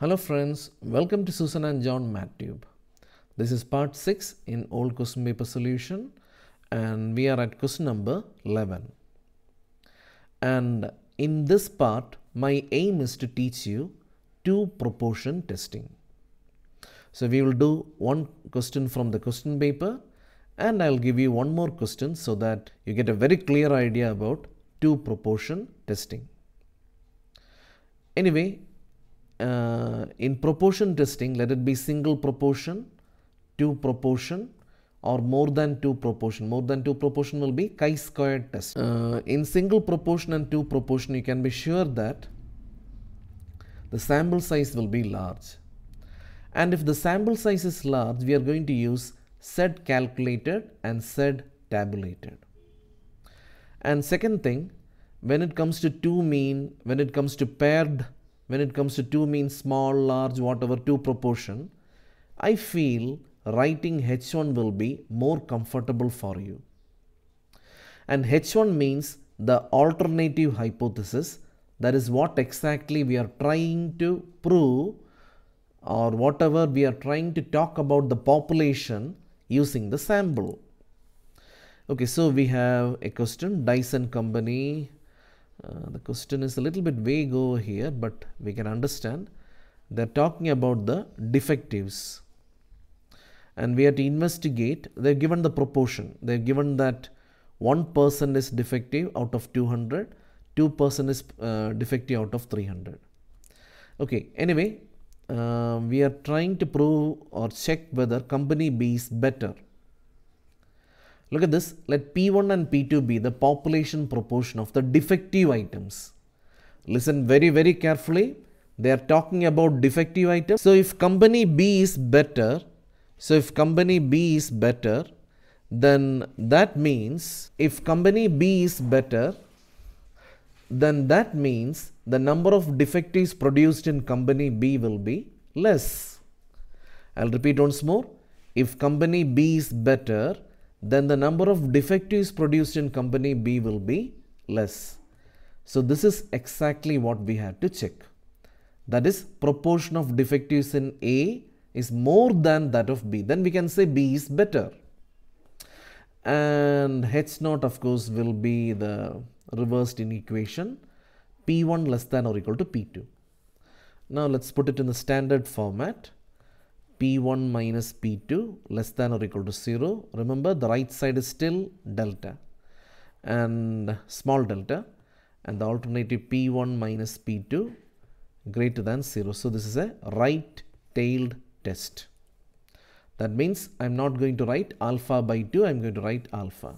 Hello friends, welcome to Susan and John MathTube. This is part 6 in old question paper solution and we are at question number 11. And in this part, my aim is to teach you two proportion testing. So we will do one question from the question paper and I'll give you one more question so that you get a very clear idea about two proportion testing. Anyway, uh, in proportion testing, let it be single proportion, two proportion or more than two proportion. More than two proportion will be chi-squared test. Uh, in single proportion and two proportion, you can be sure that the sample size will be large. And if the sample size is large, we are going to use Z calculated and Z tabulated. And second thing, when it comes to two mean, when it comes to paired, when it comes to two means small, large, whatever, two proportion, I feel writing H1 will be more comfortable for you. And H1 means the alternative hypothesis. That is what exactly we are trying to prove or whatever we are trying to talk about the population using the sample. Okay, so we have a question Dyson company. Uh, the question is a little bit vague over here, but we can understand. They're talking about the defectives. And we have to investigate. They've given the proportion. They've given that 1% person is defective out of 200, 2% is uh, defective out of 300. Okay, anyway, uh, we are trying to prove or check whether company B is better. Look at this. Let P1 and P2 be the population proportion of the defective items. Listen very, very carefully. They are talking about defective items. So, if company B is better, so if company B is better, then that means if company B is better, then that means the number of defectives produced in company B will be less. I'll repeat once more. If company B is better, then the number of defectives produced in company B will be less. So this is exactly what we have to check. That is proportion of defectives in A is more than that of B. Then we can say B is better. And H naught of course will be the reversed in equation P1 less than or equal to P2. Now let's put it in the standard format. P1 minus P2 less than or equal to 0. Remember the right side is still delta and small delta and the alternative P1 minus P2 greater than 0. So this is a right tailed test. That means I am not going to write alpha by 2, I am going to write alpha.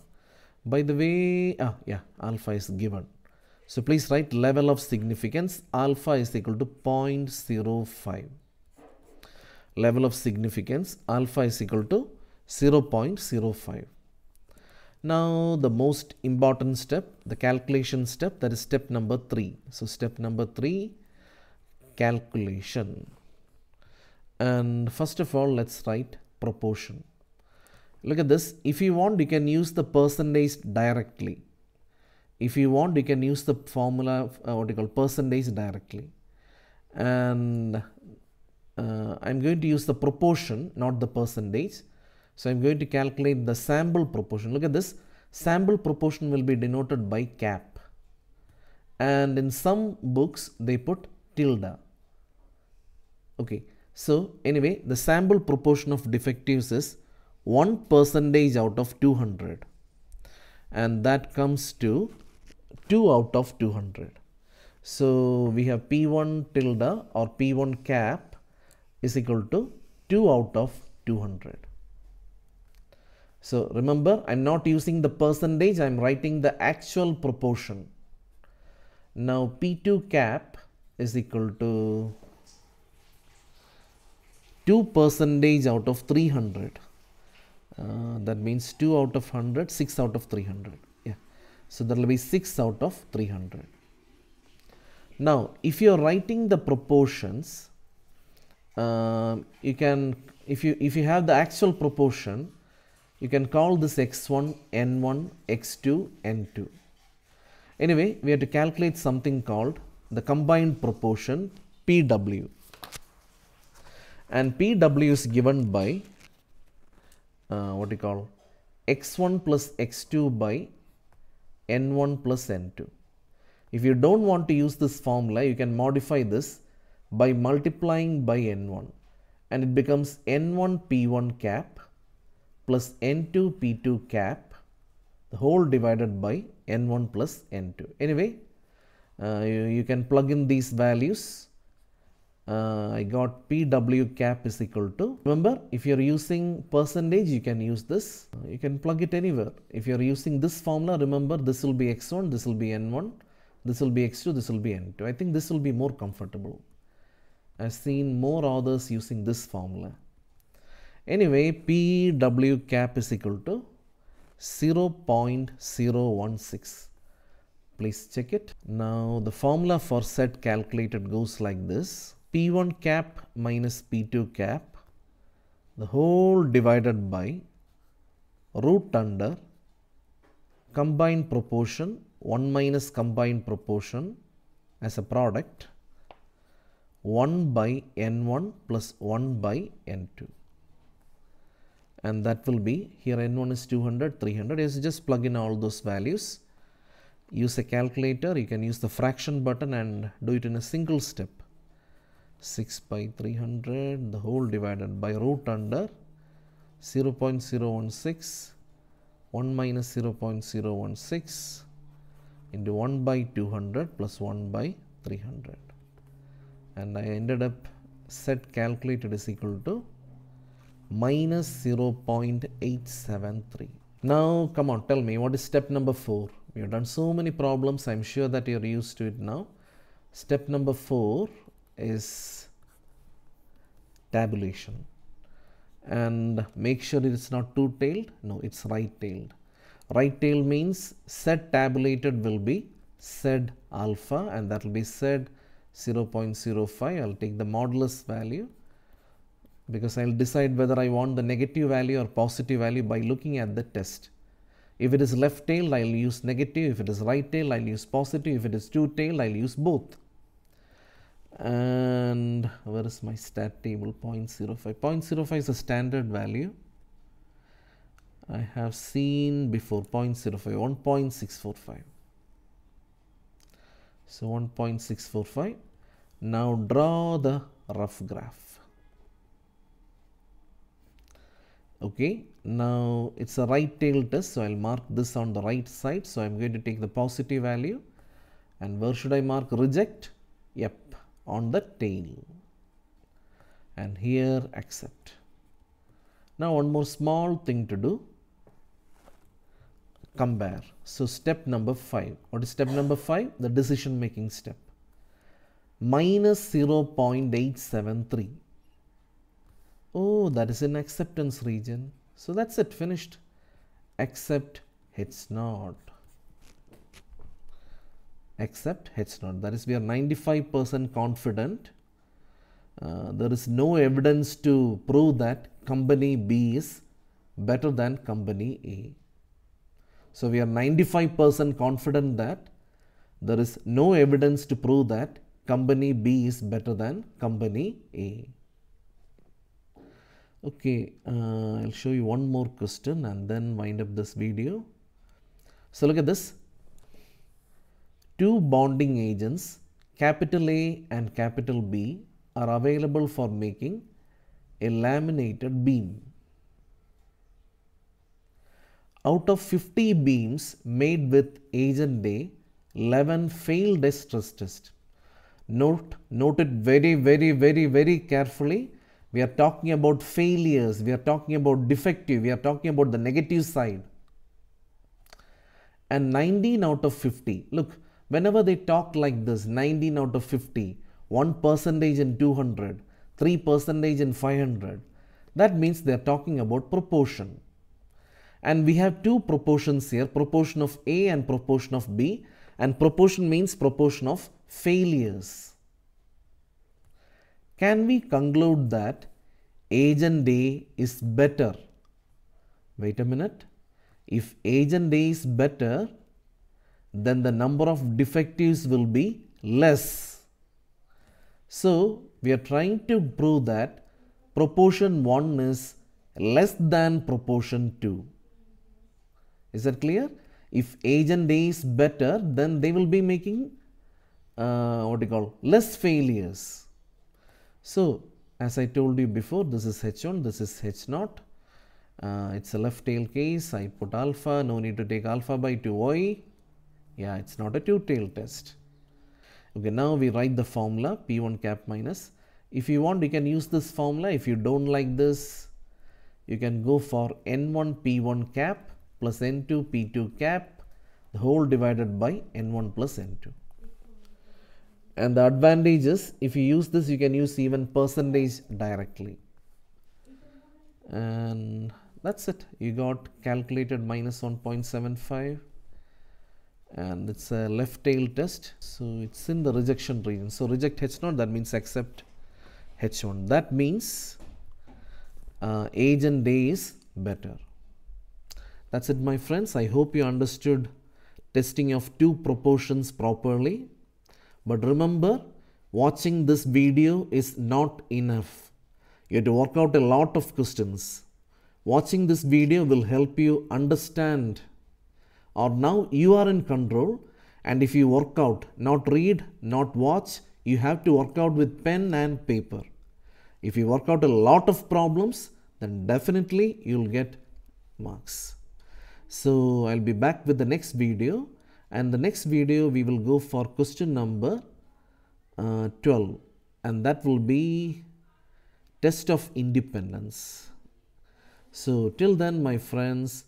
By the way, ah, yeah, alpha is given. So please write level of significance, alpha is equal to 0.05 level of significance alpha is equal to 0.05. Now the most important step, the calculation step that is step number 3. So step number 3 calculation and first of all let's write proportion. Look at this if you want you can use the percentage directly. If you want you can use the formula uh, what you call percentage directly and uh, I'm going to use the proportion, not the percentage. So I'm going to calculate the sample proportion. Look at this. Sample proportion will be denoted by cap. And in some books, they put tilde. Okay. So anyway, the sample proportion of defectives is 1 percentage out of 200. And that comes to 2 out of 200. So we have P1 tilde or P1 cap is equal to 2 out of 200. So remember I am not using the percentage I am writing the actual proportion. Now P2 cap is equal to 2 percentage out of 300. Uh, that means 2 out of 100, 6 out of 300. Yeah. So there will be 6 out of 300. Now if you are writing the proportions uh, you can if you if you have the actual proportion you can call this x1 n1 x2 n2 anyway we have to calculate something called the combined proportion pw and Pw is given by uh, what you call x1 plus x2 by n1 plus n2. If you don't want to use this formula, you can modify this by multiplying by n1 and it becomes n1 p1 cap plus n2 p2 cap the whole divided by n1 plus n2. Anyway, uh, you, you, can plug in these values. Uh, I got pw cap is equal to, remember if you are using percentage you can use this, you can plug it anywhere. If you are using this formula remember this will be x1, this will be n1, this will be x2, this will be n2. I think this will be more comfortable. I've seen more others using this formula. Anyway, pw cap is equal to 0.016 please check it. Now the formula for Z calculated goes like this. P1 cap minus p2 cap the whole divided by root under combined proportion 1 minus combined proportion as a product 1 by n1 plus 1 by n2 and that will be here n1 is 200 300 is just plug in all those values. Use a calculator. You can use the fraction button and do it in a single step. 6 by 300 the whole divided by root under 0 0.016 1 minus 0 0.016 into 1 by 200 plus 1 by 300 and I ended up Z calculated is equal to minus 0.873. Now come on tell me what is step number 4? We have done so many problems I am sure that you are used to it now. Step number 4 is tabulation and make sure it is not two tailed no it's right tailed right tail means Z tabulated will be Z alpha and that will be Z 0.05 I'll take the modulus value because I'll decide whether I want the negative value or positive value by looking at the test. If it is left tail, I'll use negative. If it is right tail, I'll use positive. If it is two tail, I'll use both. And where is my stat table? 0.05. 0.05 is a standard value. I have seen before 0.05, 1.645. So 1.645. Now draw the rough graph. okay. Now it's a right tail test so I'll mark this on the right side. So I'm going to take the positive value. And where should I mark reject? Yep on the tail. And here accept. Now one more small thing to do compare so step number 5 what is step number 5 the decision making step minus 0.873 Oh, that is in acceptance region. So that's it, finished. Accept it's not. Accept H naught. That is, we are 95% confident. Uh, there is no evidence to prove that company B is better than company A. So we are 95% confident that there is no evidence to prove that company B is better than company A. Okay, uh, I'll show you one more question and then wind up this video. So look at this. Two bonding agents, capital A and capital B are available for making a laminated beam. Out of 50 beams made with agent A, 11 failed stress test. Note, note it very, very, very, very carefully we are talking about failures, we are talking about defective, we are talking about the negative side. And 19 out of 50, look, whenever they talk like this, 19 out of 50, 1 percentage in 200, 3 percentage in 500, that means they are talking about proportion. And we have two proportions here, proportion of A and proportion of B. And proportion means proportion of failures. Can we conclude that agent A is better? Wait a minute. If agent A is better, then the number of defectives will be less. So, we are trying to prove that proportion 1 is less than proportion 2. Is that clear? If agent A is better, then they will be making uh, what do you call less failures. So, as I told you before, this is H1, this is H0. Uh, it's a left tail case. I put alpha, no need to take alpha by 2y. Yeah, it's not a two tail test. Okay, now we write the formula P1 cap minus. If you want, you can use this formula. If you don't like this, you can go for N1 P1 cap plus N2 P2 cap, the whole divided by N1 plus N2 and the advantage is if you use this you can use even percentage directly. And that's it. You got calculated minus 1.75 and it's a left tail test so it's in the rejection region. So reject h0 that means accept h1 that means uh, agent a is better that's it my friends i hope you understood testing of two proportions properly but remember, watching this video is not enough. You have to work out a lot of questions. Watching this video will help you understand or now you are in control and if you work out, not read, not watch, you have to work out with pen and paper. If you work out a lot of problems, then definitely you'll get marks. So I'll be back with the next video and the next video we will go for question number uh, 12 and that will be test of independence. So till then my friends